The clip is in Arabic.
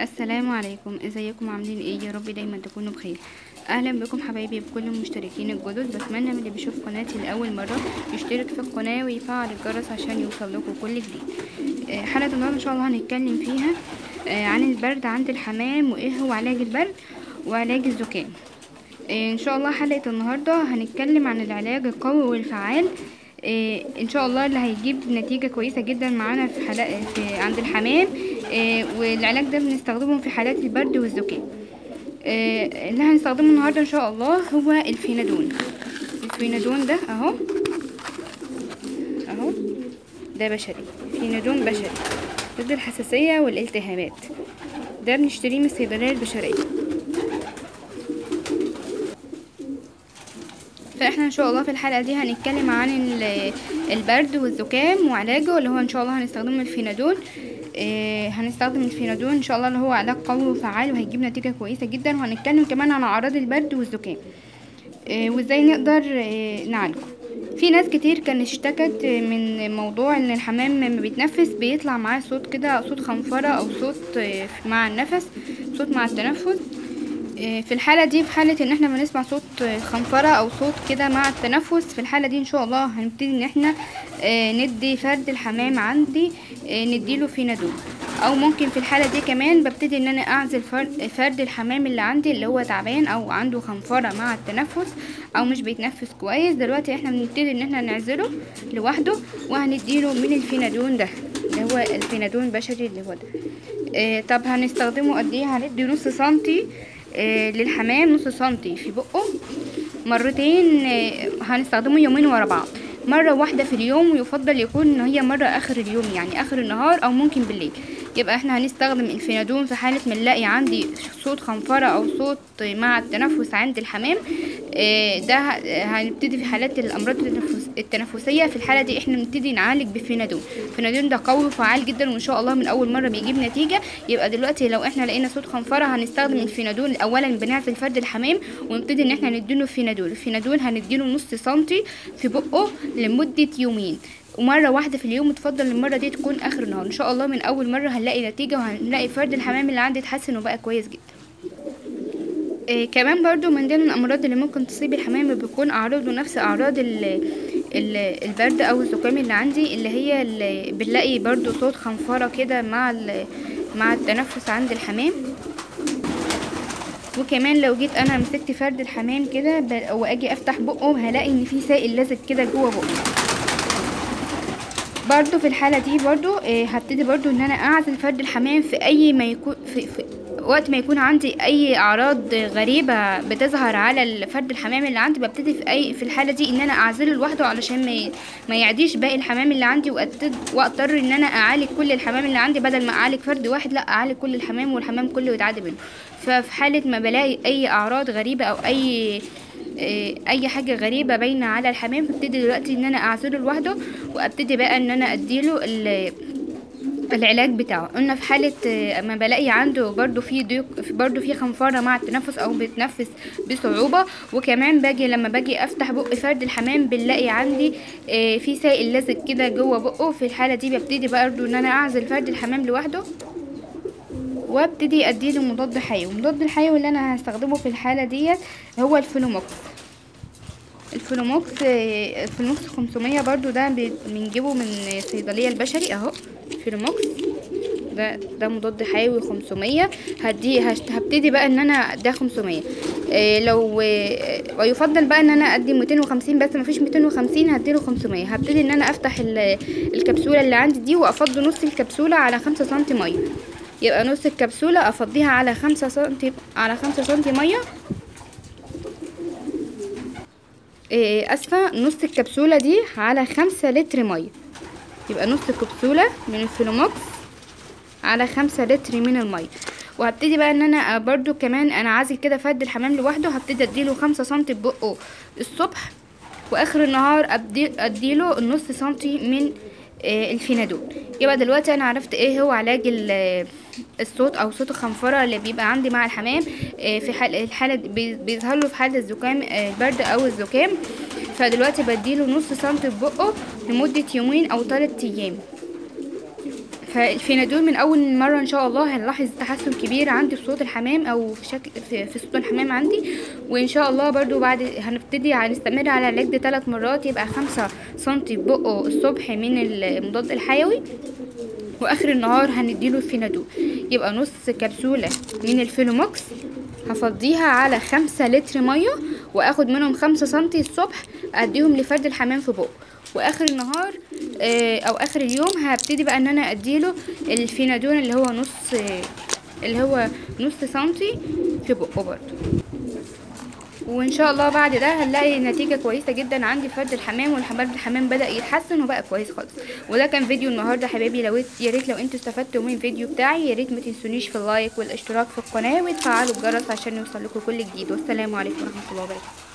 السلام عليكم. إزيكم؟ عاملين إيه؟ يا رب دايما تكونوا بخير. أهلا بكم حبايبي بكل المشتركين الجدد. بتمنى من اللي بيشوف قناتي لأول مرة يشترك في القناة ويفعل الجرس عشان يوصل لكم كل جديد. آه، حلقة النهارده إن شاء الله هنتكلم فيها آه، عن البرد عند الحمام وإيه هو علاج البرد وعلاج الزكام. آه، إن شاء الله حلقة النهارده هنتكلم عن العلاج القوي والفعال. إن شاء الله اللي هيجيب نتيجة كويسة جدا معانا في حلقه في عند الحمام. والعلاج ده بنستخدمه في حالات البرد والزكام. آه، اللي هنستخدمه النهارده إن شاء الله هو الفينادون. الفينادون ده أهو. أهو. ده بشري. فينادون بشري. ضد الحساسية والالتهابات. ده بنشتريه من الصيدلية البشرية. فإحنا إن شاء الله في الحلقة دي هنتكلم عن ال- البرد والزكام وعلاجه اللي هو إن شاء الله هنستخدم الفينادول آه، هنستخدم الفينادول إن شاء الله اللي هو علاج قوي وفعال وهيجيب نتيجة كويسة جدا. وهنتكلم كمان عن أعراض البرد والزكام. آه، وإزاي نقدر آه، نعالجه. في ناس كتير كانت اشتكت من موضوع إن الحمام لما بيتنفس بيطلع معاه صوت كده صوت خنفرة أو صوت آه، مع النفس صوت مع التنفس. آه، في الحالة دي في حالة إن إحنا بنسمع صوت آه، خنفرة أو صوت كده مع التنفس في الحالة دي إن شاء الله هنبتدي إن إحنا آه، ندي فرد الحمام عندي آه، نديله فينادول. أو ممكن في الحالة دي كمان ببتدي إن أنا أعزل فرد, الحمام اللي عندي اللي هو تعبان أو عنده خنفرة مع التنفس أو مش بيتنفس كويس. دلوقتي إحنا بنبتدي إن إحنا نعزله لوحده وهنديله من الفينادون ده اللي هو الفينادون البشري اللي هو ده. آه طب هنستخدمه قد إيه؟ هندي نص سنتي آه للحمام نص سنتي في بقه. مرتين آه هنستخدمه يومين ورا بعض. مرة واحدة في اليوم ويفضل يكون إن هي مرة آخر اليوم يعني آخر النهار أو ممكن بالليل. يبقى إحنا هنستخدم الفينادون في حالة ما نلاقي عندي صوت خنفرة أو صوت مع التنفس عند الحمام. آه، ده هنبتدي في حالات الأمراض التنفس- التنفسية. في الحالة دي إحنا بنبتدي نعالج بالفينادون الفينادون ده قوي وفعال جدا وإن شاء الله من أول مرة بيجيب نتيجة. يبقى دلوقتي لو إحنا لقينا صوت خنفرة هنستخدم الفينادون اولا بنعزل فرد الحمام ونبتدي إن إحنا نديله فينادول. الفينادول هنديله نص سنتي في بقه لمدة يومين. ومرة واحدة في اليوم تفضل المرة دي تكون آخر النهار. إن شاء الله من أول مرة هنلاقي نتيجة وهنلاقي فرد الحمام اللي عندي اتحسن وبقى كويس جدا. إيه كمان برضو من ضمن الأمراض اللي ممكن تصيب الحمام بيكون أعراضه نفس ال البرد أو الزكام اللي عندي اللي هي اللي بنلاقي برضو صوت خنفرة كده مع مع التنفس عند الحمام. وكمان لو جيت أنا مسكت فرد الحمام كده وأجي أفتح بقه هلاقي إن في سائل لازق كده جوه بقه. برضو في الحالة دي برضو آه، هبتدي برضو إن أنا أعزل فرد الحمام في أي ما يكون في, في وقت ما يكون عندي أي أعراض غريبة بتظهر على فرد الحمام اللي عندي. ببتدي في أي في الحالة دي إن أنا أعزله لوحده علشان ما ما يعديش باقي الحمام اللي عندي وأضطر إن أنا أعالج كل الحمام اللي عندي بدل ما أعالج فرد واحد لأ أعالج كل الحمام والحمام كله يتعدي منه. ففي حالة ما بلاقي أي أعراض غريبة أو أي أي حاجة غريبة باينة على الحمام ببتدي دلوقتي إن أنا اعزله لوحده وأبتدي بقى إن أنا أديله ال- العلاج بتاعه. قلنا في حالة آه، ما بلاقي عنده برضو في ضيق برضو في خنفرة مع التنفس أو بيتنفس بصعوبة. وكمان باجي لما باجي أفتح بق فرد الحمام بنلاقي عندي آه، في سائل لازق كده جوه بقه. في الحالة دي ببتدي برضو إن أنا أعزل فرد الحمام لوحده وأبتدي أديله مضاد حيوي. مضاد الحيوي اللي أنا هستخدمه في الحالة ديت هو الفلوموكس الفلوموكس آه، الفلوموكس 500 برضو ده بنجيبه من صيدلية البشري أهو. فلوموكس ده ده مضاد حيوي 500 هدي هبتدي بقى إن أنا ده 500 إيه لو آه، ويفضل بقى إن أنا أدي 250 بس مفيش 250 هديله 500 هبتدي إن أنا أفتح ال- الكبسولة اللي عندي دي وأفضي نص الكبسولة على 5 سنتي مية. يبقى نص الكبسولة أفضيها على 5 سنتي على 5 سنتي مية. إيه أسفة نص الكبسولة دي على خمسة لتر مية. يبقى نص كبسولة من الفلوموكس على خمسة لتر من المية. وهبتدي بقى إن أنا برضو كمان أنا عازل كده فرد الحمام لوحده هبتدي أديله خمسة سنتي ببقه الصبح وآخر النهار أديله النص سنتي من آه، الفينادول. يبقى دلوقتي أنا عرفت إيه هو علاج الصوت أو صوت الخنفرة اللي بيبقى عندي مع الحمام آه، في بي- بيظهر في حالة الزكام آه، البرد أو الزكام. فدلوقتي بديله نص سنتي ببقه لمدة يومين أو ثلاثة أيام. فالفينادول من أول مرة إن شاء الله هنلاحظ تحسن كبير عندي في صوت الحمام أو في شكل في, في صوت الحمام عندي. وإن شاء الله برضو بعد هنبتدي هنستمر على العلاج ده ثلاث مرات يبقى خمسة سنتي بقه الصبح من المضاد الحيوي. وآخر النهار هنديله الفينادول يبقى نص كبسولة من الفيلوموكس هفضيها على خمسة لتر مية وآخد منهم خمسة سنتي الصبح أديهم لفرد الحمام في بقه وآخر النهار آه، أو آخر اليوم هبتدي بقى إن أنا أديله الفينادول اللي هو نص اللي هو نص سنتي في بقه برضه. وإن شاء الله بعد ده هنلاقي نتيجة كويسة جدا عندي فرد الحمام والحمام الحمام بدأ يتحسن وبقى كويس خالص. وده كان فيديو النهارده حبايبي. لو يا ريت لو إنتوا استفدتوا من الفيديو بتاعي يا ريت ما تنسونيش في اللايك والاشتراك في القناة وتفعلوا الجرس عشان يوصل لكم كل جديد. والسلام عليكم ورحمة الله وبركاته.